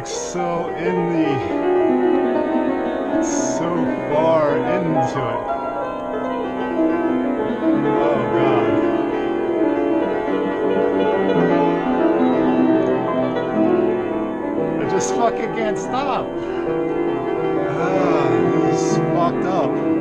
like so in the, so far into it. Oh god. I just fucking can't stop. Ah, is fucked up.